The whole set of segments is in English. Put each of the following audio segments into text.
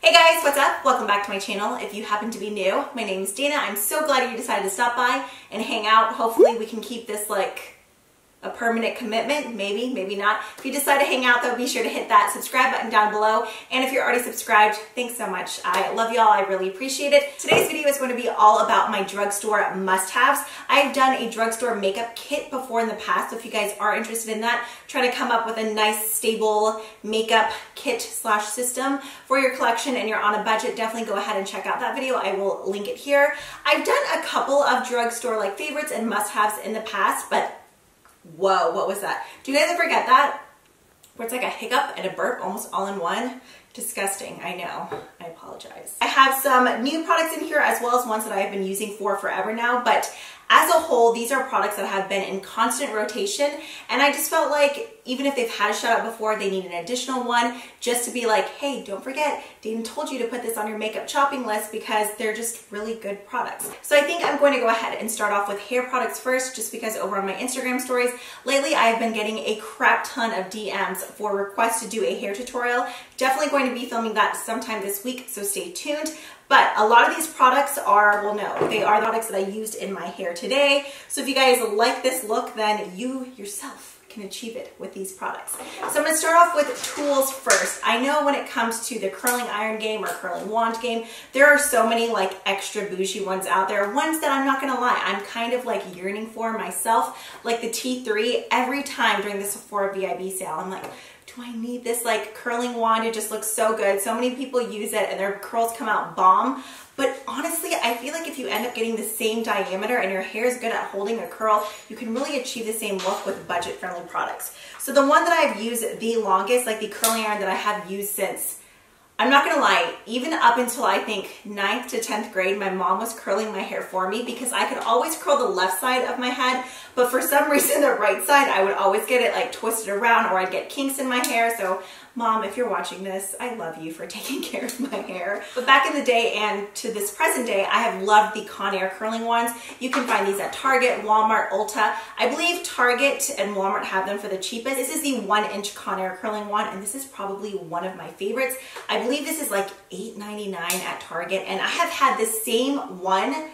Hey guys, what's up? Welcome back to my channel. If you happen to be new, my name is Danna. I'm so glad you decided to stop by and hang out. Hopefully we can keep this like a permanent commitment, maybe, maybe not. If you decide to hang out though, be sure to hit that subscribe button down below. And if you're already subscribed, thanks so much. I love y'all, I really appreciate it. Today's video is going to be all about my drugstore must-haves. I've done a drugstore makeup kit before in the past, so if you guys are interested in that, trying to come up with a nice, stable makeup kit slash system for your collection and you're on a budget, definitely go ahead and check out that video. I will link it here. I've done a couple of drugstore like favorites and must-haves in the past, but whoa, what was that? Do you guys ever get that? Where it's like a hiccup and a burp almost all in one? Disgusting, I know. I apologize. I have some new products in here as well as ones that I have been using for forever now, but as a whole, these are products that have been in constant rotation and I just felt like even if they've had a shout out before, they need an additional one just to be like, hey, don't forget, Dayton told you to put this on your makeup shopping list because they're just really good products. So I think I'm going to go ahead and start off with hair products first just because over on my Instagram stories, lately I've been getting a crap ton of DMs for requests to do a hair tutorial. Definitely going to be filming that sometime this week, so stay tuned. But a lot of these products are, well no, they are the products that I used in my hair today. So if you guys like this look, then you yourself can achieve it with these products. So I'm gonna start off with tools first. I know when it comes to the curling iron game or curling wand game, there are so many like extra bougie ones out there. Ones that I'm not gonna lie, I'm kind of like yearning for myself, like the T3. Every time during the Sephora VIB sale, I'm like, I need this like curling wand? It just looks so good. So many people use it and their curls come out bomb. But honestly, I feel like if you end up getting the same diameter and your hair is good at holding a curl, you can really achieve the same look with budget-friendly products. So the one that I've used the longest, like the curling iron that I have used since I'm not gonna lie, even up until I think 9th to 10th grade, my mom was curling my hair for me because I could always curl the left side of my head, but for some reason the right side, I would always get it like twisted around or I'd get kinks in my hair. So Mom, if you're watching this, I love you for taking care of my hair. But back in the day and to this present day, I have loved the Conair curling ones. You can find these at Target, Walmart, Ulta. I believe Target and Walmart have them for the cheapest. This is the one inch Conair curling wand and this is probably one of my favorites. I believe this is like $8.99 at Target, and I have had the same one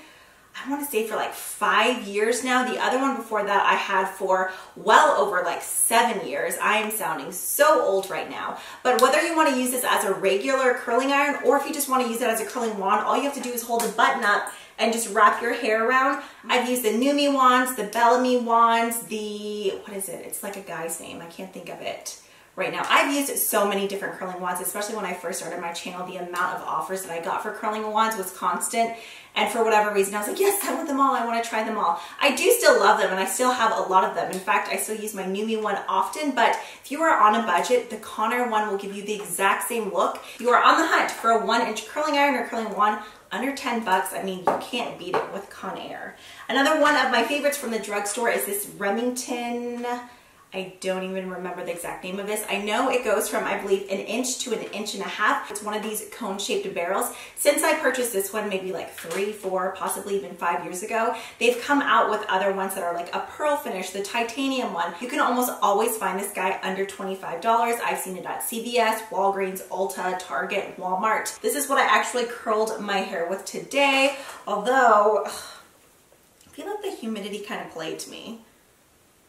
I want to say for like five years now. The other one before that I had for well over like seven years. I am sounding so old right now. But whether you want to use this as a regular curling iron or if you just want to use it as a curling wand, all you have to do is hold the button up and just wrap your hair around. I've used the NuMe wands, the Bellami wands, the, what is it? It's like a guy's name. I can't think of it right now. I've used so many different curling wands, especially when I first started my channel. The amount of offers that I got for curling wands was constant. And for whatever reason, I was like, yes, I want them all. I want to try them all. I do still love them and I still have a lot of them. In fact, I still use my NuMe one often, but if you are on a budget, the Conair one will give you the exact same look. If you are on the hunt for a one inch curling iron or curling wand, under 10 bucks, I mean, you can't beat it with Conair. Another one of my favorites from the drugstore is this Remington I don't even remember the exact name of this. I know it goes from, I believe, an inch to an inch and a half. It's one of these cone-shaped barrels. Since I purchased this one maybe like three, four, possibly even five years ago, they've come out with other ones that are like a pearl finish, the titanium one. You can almost always find this guy under $25. I've seen it at CVS, Walgreens, Ulta, Target, Walmart. This is what I actually curled my hair with today, although ugh, I feel like the humidity kind of played me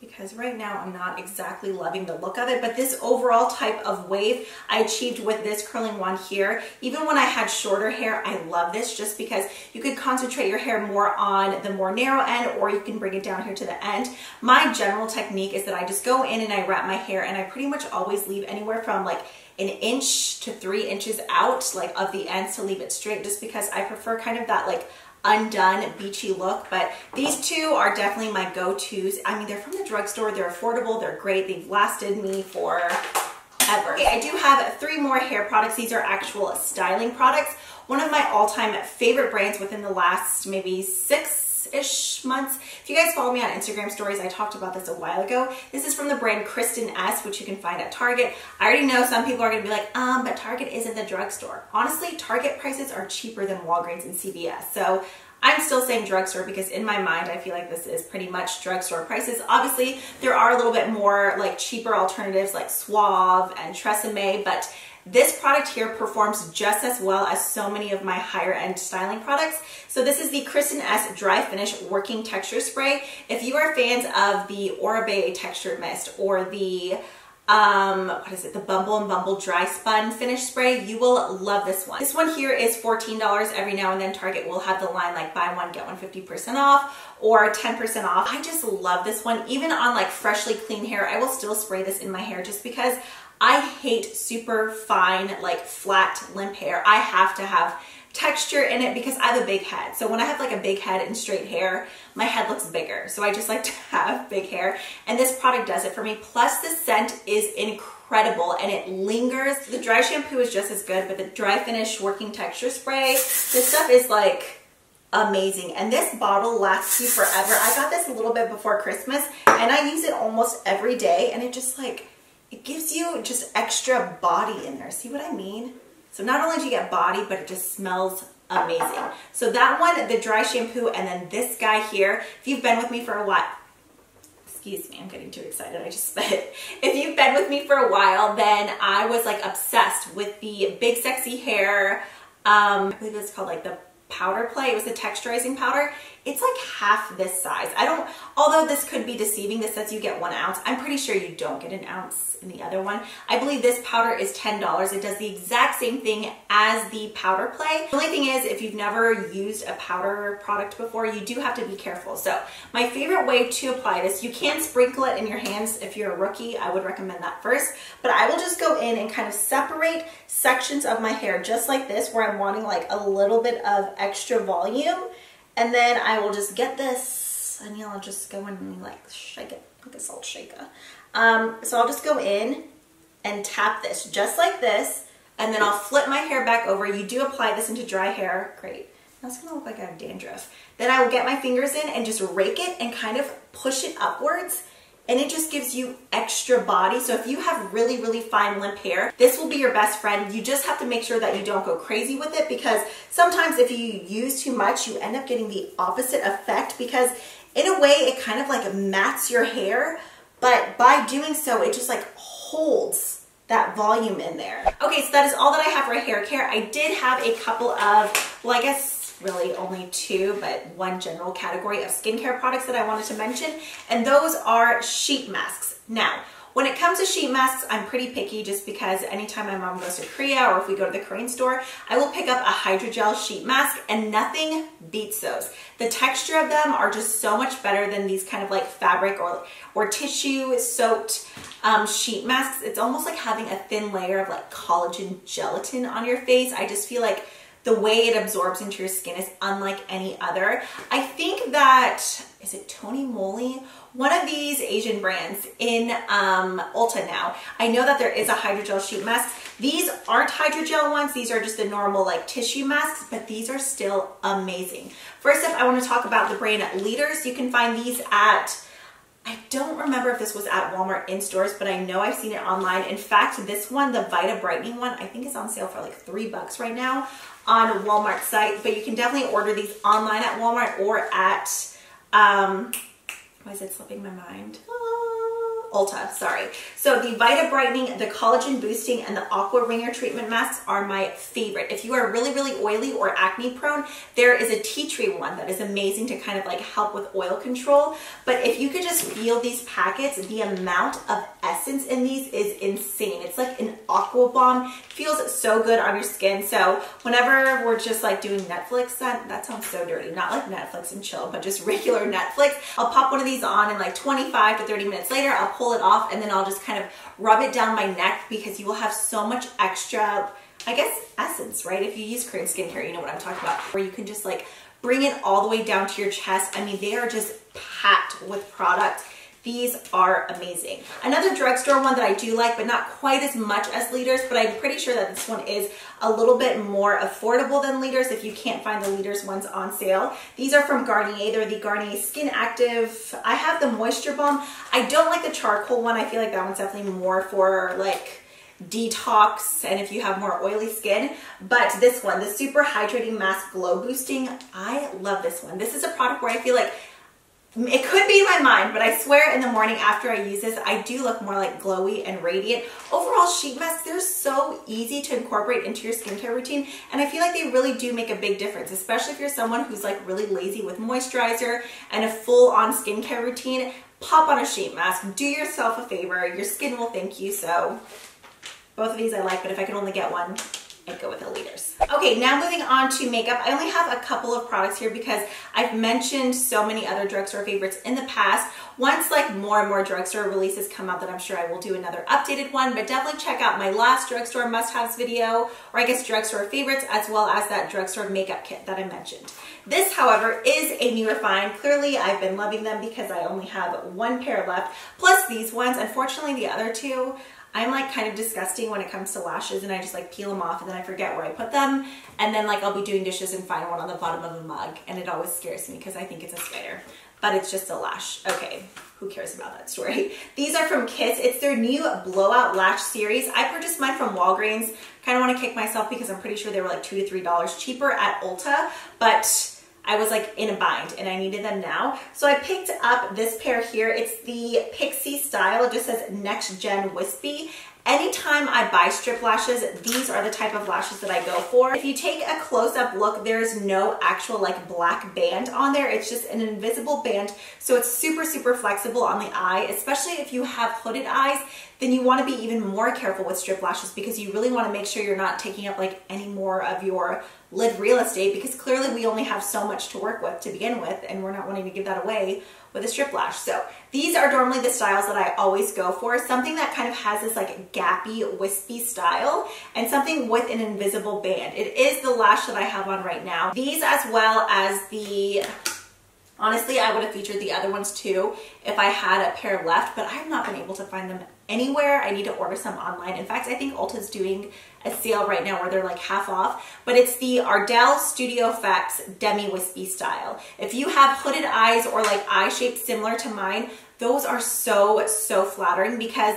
because right now I'm not exactly loving the look of it, but this overall type of wave I achieved with this curling wand here. Even when I had shorter hair, I love this just because you could concentrate your hair more on the more narrow end or you can bring it down here to the end. My general technique is that I just go in and I wrap my hair and I pretty much always leave anywhere from like an inch to three inches out like of the ends to leave it straight just because I prefer kind of that like undone beachy look but these two are definitely my go-to's. I mean they're from the drugstore they're affordable they're great they've lasted me for ever okay, i do have three more hair products. These are actual styling products. One of my all-time favorite brands within the last maybe six ish months. If you guys follow me on Instagram stories, I talked about this a while ago. This is from the brand Kristin Ess, which you can find at Target. I already know some people are gonna be like, um, but Target isn't the drugstore. Honestly, Target prices are cheaper than Walgreens and CVS. So I'm still saying drugstore because in my mind, I feel like this is pretty much drugstore prices. Obviously, there are a little bit more like cheaper alternatives like Suave and Tresemme, but This product here performs just as well as so many of my higher end styling products. So this is the Kristin Ess Dry Finish Working Texture Spray. If you are fans of the Oribe Textured Mist or the um, what is it, the Bumble and Bumble Dry Spun Finish Spray. You will love this one. This one here is $14. Every now and then Target will have the line like buy one, get one 50% off or 10% off. I just love this one. Even on like freshly clean hair, I will still spray this in my hair just because I hate super fine, like flat, limp hair. I have to have texture in it because I have a big head. So when I have like a big head and straight hair, my head looks bigger. So I just like to have big hair. And this product does it for me. Plus the scent is incredible and it lingers. The dry shampoo is just as good, but the dry finish working texture spray, this stuff is like amazing. And this bottle lasts you forever. I got this a little bit before Christmas and I use it almost every day and it just like, it gives you just extra body in there. See what I mean? So not only do you get body, but it just smells amazing. So that one, the dry shampoo, and then this guy here, if you've been with me for a while, excuse me, I'm getting too excited, I just spit. If you've been with me for a while, then I was like obsessed with the Big Sexy Hair, um, I believe it's called like the powder play. It was the texturizing powder. It's like half this size. I don't, although this could be deceiving, this says you get one ounce. I'm pretty sure you don't get an ounce in the other one. I believe this powder is $10. It does the exact same thing as the powder play. The only thing is if you've never used a powder product before, you do have to be careful. So my favorite way to apply this, you can sprinkle it in your hands if you're a rookie. I would recommend that first, but I will just go in and kind of separate sections of my hair just like this where I'm wanting like a little bit of extra volume and then I will just get this and you'll just go in and like shake it like a salt shaker. Um, so I'll just go in and tap this just like this and then I'll flip my hair back over. You do apply this into dry hair. Great. That's gonna look like I have dandruff. Then I will get my fingers in and just rake it and kind of push it upwards and it just gives you extra body. So if you have really, really fine limp hair, this will be your best friend. You just have to make sure that you don't go crazy with it because sometimes if you use too much, you end up getting the opposite effect because in a way it kind of like mats your hair, but by doing so, it just like holds that volume in there. Okay, so that is all that I have for hair care. I did have a couple of, well, I guess really only two, but one general category of skincare products that I wanted to mention, and those are sheet masks. Now, when it comes to sheet masks, I'm pretty picky just because anytime my mom goes to Korea or if we go to the Korean store, I will pick up a hydrogel sheet mask and nothing beats those. The texture of them are just so much better than these kind of like fabric or, or tissue soaked um, sheet masks. It's almost like having a thin layer of like collagen gelatin on your face. I just feel like the way it absorbs into your skin is unlike any other. I think that, is it Tony Moly? One of these Asian brands in um, Ulta now. I know that there is a hydrogel sheet mask. These aren't hydrogel ones. These are just the normal like tissue masks, but these are still amazing. First up, I want to talk about the brand Leaders. You can find these at I don't remember if this was at Walmart in stores, but I know I've seen it online. In fact, this one, the Vita Brightening one, I think is on sale for like three bucks right now on Walmart site, but you can definitely order these online at Walmart or at, um, why is it slipping my mind? Ulta, sorry. So the Vita Brightening, the Collagen Boosting, and the Aqua Ringer Treatment Masks are my favorite. If you are really, really oily or acne prone, there is a tea tree one that is amazing to kind of like help with oil control. But if you could just feel these packets, the amount of essence in these is insane. It's like an aqua bomb. Feels so good on your skin. So whenever we're just like doing Netflix, that, that sounds so dirty. Not like Netflix and chill, but just regular Netflix. I'll pop one of these on and like 25 to 30 minutes later, I'll pull it off and then I'll just kind of rub it down my neck because you will have so much extra, I guess, essence, right? If you use Korean skincare, you know what I'm talking about. Where you can just like bring it all the way down to your chest. I mean, they are just packed with product these are amazing. Another drugstore one that I do like, but not quite as much as Leaders, but I'm pretty sure that this one is a little bit more affordable than Leaders if you can't find the Leaders ones on sale. These are from Garnier. They're the Garnier Skin Active. I have the Moisture Balm. I don't like the charcoal one. I feel like that one's definitely more for like detox and if you have more oily skin but this one the super hydrating mask glow boosting i love this one this is a product where i feel like it could be mind, but I swear in the morning after I use this, I do look more like glowy and radiant. Overall, sheet masks, they're so easy to incorporate into your skincare routine. And I feel like they really do make a big difference, especially if you're someone who's like really lazy with moisturizer and a full on skincare routine. Pop on a sheet mask, do yourself a favor. Your skin will thank you. So both of these I like, but if I could only get one, I'd go with the leaders. Okay, now moving on to makeup. I only have a couple of products here because I've mentioned so many other drugstore favorites in the past. Once like more and more drugstore releases come out that I'm sure I will do another updated one, but definitely check out my last drugstore must-haves video, or I guess drugstore favorites, as well as that drugstore makeup kit that I mentioned. This, however, is a newer find. Clearly, I've been loving them because I only have one pair left, plus these ones. Unfortunately, the other two, I'm like kind of disgusting when it comes to lashes and I just like peel them off and then I forget where I put them. And then like I'll be doing dishes and find one on the bottom of a mug and it always scares me because I think it's a spider, but it's just a lash. Okay, who cares about that story? These are from Kiss. It's their new Blowout Lash Series. I purchased mine from Walgreens. Kind of want to kick myself because I'm pretty sure they were like two to three dollars cheaper at Ulta, but I was like in a bind and I needed them now. So I picked up this pair here. It's the Pixie style. It just says Next Gen Wispy Anytime I buy strip lashes, these are the type of lashes that I go for. If you take a close-up look, there's no actual like black band on there. It's just an invisible band. So it's super, super flexible on the eye, especially if you have hooded eyes, then you wanna be even more careful with strip lashes because you really wanna make sure you're not taking up like any more of your lid real estate because clearly we only have so much to work with to begin with and we're not wanting to give that away with a strip lash. So these are normally the styles that I always go for. Something that kind of has this like gappy, wispy style and something with an invisible band. It is the lash that I have on right now. These as well as the Honestly, I would have featured the other ones too if I had a pair left, but I have not been able to find them anywhere. I need to order some online. In fact, I think Ulta's doing a sale right now where they're like half off, but it's the Ardell Studio Effects Demi Wispy style. If you have hooded eyes or like eye shape similar to mine, those are so, so flattering because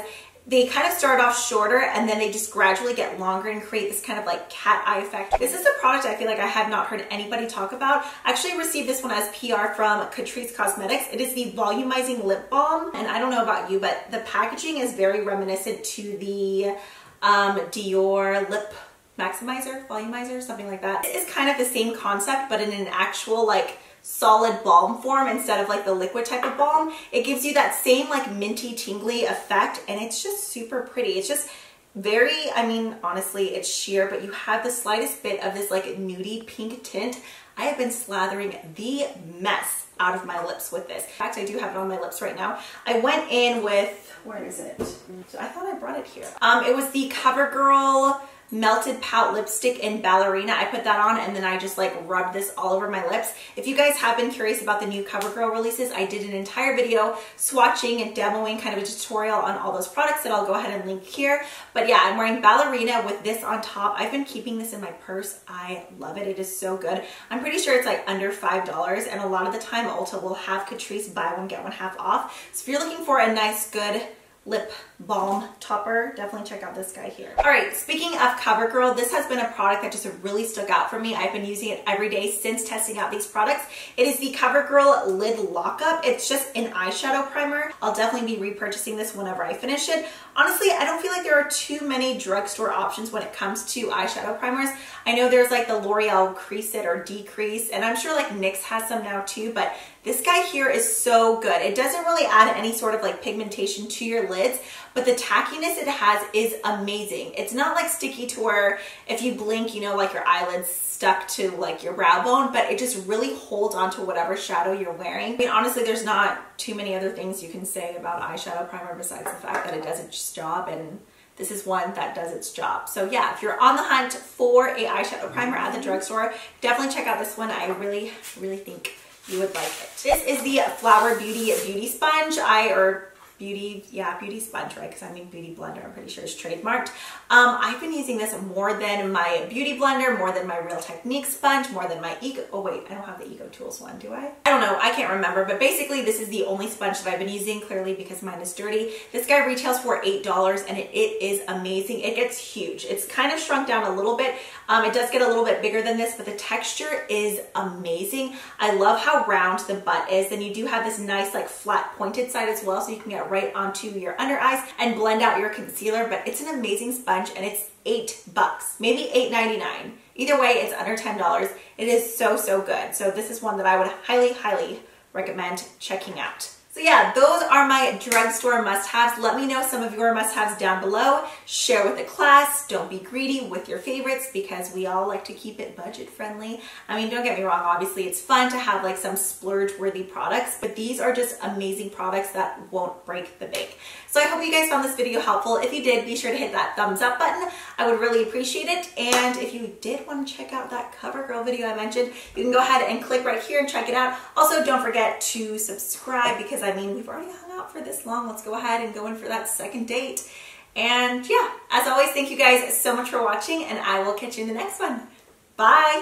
they kind of start off shorter and then they just gradually get longer and create this kind of like cat eye effect. This is a product I feel like I have not heard anybody talk about. I actually received this one as PR from Catrice Cosmetics. It is the volumizing lip balm and I don't know about you but the packaging is very reminiscent to the um, Dior lip maximizer, volumizer, something like that. It is kind of the same concept but in an actual like solid balm form instead of like the liquid type of balm. It gives you that same like minty tingly effect and it's just super pretty. It's just very, I mean, honestly, it's sheer, but you have the slightest bit of this like nudie pink tint. I have been slathering the mess out of my lips with this. In fact, I do have it on my lips right now. I went in with, where is it? So I thought I brought it here. Um, it was the CoverGirl melted pout lipstick in Ballerina. I put that on and then I just like rubbed this all over my lips. If you guys have been curious about the new CoverGirl releases, I did an entire video swatching and demoing kind of a tutorial on all those products that I'll go ahead and link here. But yeah, I'm wearing Ballerina with this on top. I've been keeping this in my purse. I love it. It is so good. I'm pretty sure it's like under $5 and a lot of the time Ulta will have Catrice buy one, get one half off. So if you're looking for a nice, good lip balm topper. Definitely check out this guy here. All right, speaking of CoverGirl, this has been a product that just really stuck out for me. I've been using it every day since testing out these products. It is the CoverGirl Lid Lockup. It's just an eyeshadow primer. I'll definitely be repurchasing this whenever I finish it. Honestly, I don't feel like there are too many drugstore options when it comes to eyeshadow primers. I know there's like the L'Oreal Crease It or Decrease, and I'm sure like NYX has some now too, but this guy here is so good. It doesn't really add any sort of like pigmentation to your lids, but the tackiness it has is amazing. It's not like sticky to where if you blink, you know, like your eyelids stuck to like your brow bone, but it just really holds onto whatever shadow you're wearing. I mean, honestly, there's not too many other things you can say about eyeshadow primer besides the fact that it does its job and this is one that does its job. So yeah, if you're on the hunt for a eyeshadow primer at the drugstore, definitely check out this one. I really, really think you would like it. This is the Flower Beauty Beauty Sponge. I, or Beauty, yeah, Beauty Sponge, right? Because I mean Beauty Blender, I'm pretty sure it's trademarked. Um, I've been using this more than my Beauty Blender, more than my Real Technique sponge, more than my Eco, oh wait, I don't have the EcoTools one, do I? I don't know, I can't remember, but basically this is the only sponge that I've been using, clearly because mine is dirty. This guy retails for $8 and it, it is amazing. It gets huge. It's kind of shrunk down a little bit. Um, it does get a little bit bigger than this, but the texture is amazing. I love how round the butt is. Then you do have this nice like flat pointed side as well, so you can get right onto your under eyes and blend out your concealer, but it's an amazing sponge and it's eight bucks, maybe eight ninety nine. Either way, it's under $10. It is so, so good. So this is one that I would highly, highly recommend checking out. So yeah, those are my drugstore must-haves. Let me know some of your must-haves down below. Share with the class. Don't be greedy with your favorites because we all like to keep it budget friendly. I mean, don't get me wrong. Obviously, it's fun to have like some splurge-worthy products, but these are just amazing products that won't break the bank. So I hope you guys found this video helpful. If you did, be sure to hit that thumbs up button. I would really appreciate it. And if you did want to check out that CoverGirl video I mentioned, you can go ahead and click right here and check it out. Also, don't forget to subscribe because I mean, we've already hung out for this long. Let's go ahead and go in for that second date. And yeah, as always, thank you guys so much for watching and I will catch you in the next one. Bye.